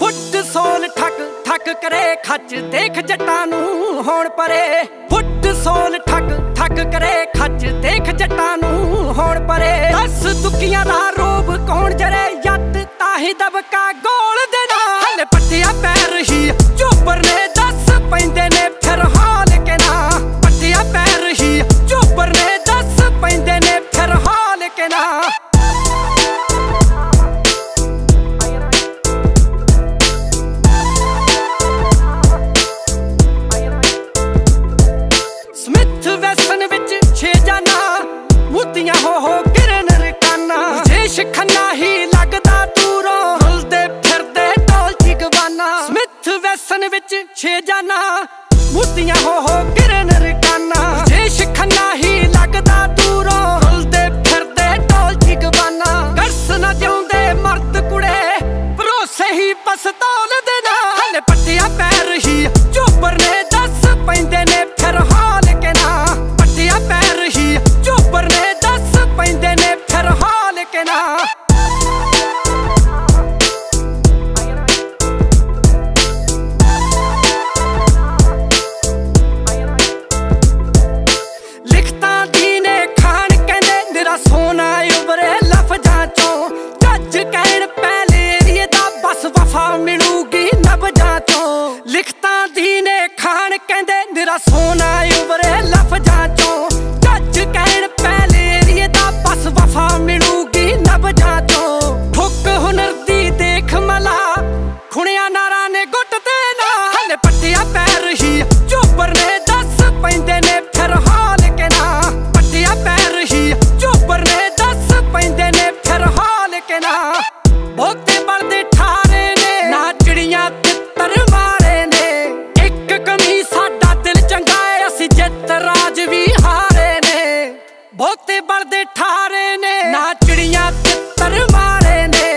ਫੁੱਟ ਸੋਲ ਠੱਕ ਠੱਕ ਕਰੇ ਖੱਚ, ਦੇਖ ਜੱਟਾਂ ਨੂੰ ਹੋਣ ਪਰੇ। ਫੁੱਟ ਸੋਲ ਠੱਕ ਠੱਕ ਕਰੇ ਖੱਚ, ਦੇਖ ਜੱਟਾਂ ਨੂੰ ਹੋਣ ਪਰੇ। ਦਸ ਦੁੱਕੀਆਂ ਦਾ ਜੇਸ਼ ਹੀ ਲੱਗਦਾ ਦੂਰੋਂ। ਹਲਦੇ ਫਿਰਦੇ ਢੋਲ ਜਗਵਾਨਾ ਸਮਿਥ ਵੈਸਨ ਵਿੱਚ ਛੇ ਜਾਨਾ। ਮੂਤੀਆਂ ਹੋ ਹੋ ਕਿਰਨ ਸੋਨਾ ਉਬਰੇ ਬਲਦੇ ਠਾਰੇ ਨੇ। ਨਾ ਚਿੜੀਆਂ ਤਿੱਤਰ ਮਾਰੇ ਨੇ।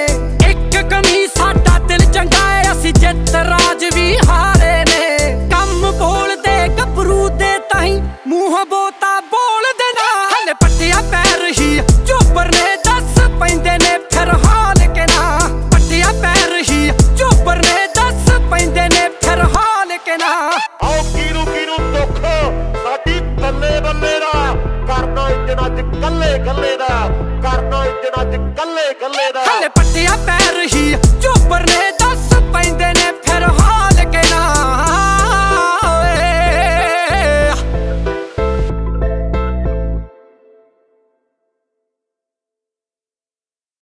ਇੱਕ ਕਮੀ ਸਾਡਾ ਦਿਲ ਚੰਗਾ ਏ ਅਸੀਂ ਜਿੱਤ ਰਾਜ ਵੀ ਹਾਰੇ ਨੇ। ਕੰਮ ਬੋਲਦੇ ਗੱਭਰੂ ਦੇ ਤਾਈ ਮੂੰਹ ਬੋਤਾ ਬੋਲਦੇ ਨਾ ਹਲੇ ਪੱਟਿਆ ਪੈਰ ਹੀ ਚੋਪਰ ਨੇ ਦੱਸ ਪੈਂਦੇ ਨੇ ਫਿਰ ਹਾਲ ਕੇ ਨਾ ਪੱਟਿਆ ਪੈਰ ਹੀ ਚੋਪਰ ਨੇ ਦੱਸ ਪੈਂਦੇ ਨੇ ਫਿਰ ਹਾਲ ਕੇ ਨਾ ਆਓ ਕੀਰੂ ਕੀਰੂ ਦੁੱਖ? ਕੱਲੇ ਕੱਲੇ ਦਾ। ਕਰਨਾ ਇੰਜਣ ਅੱਜ ਕੱਲੇ ਕੱਲੇ ਦਾ। ਹਲੇ ਪੱਟਿਆ ਪੈਰ ਹੀ ਚੋਪਰ ਨੇ ਦੱਸ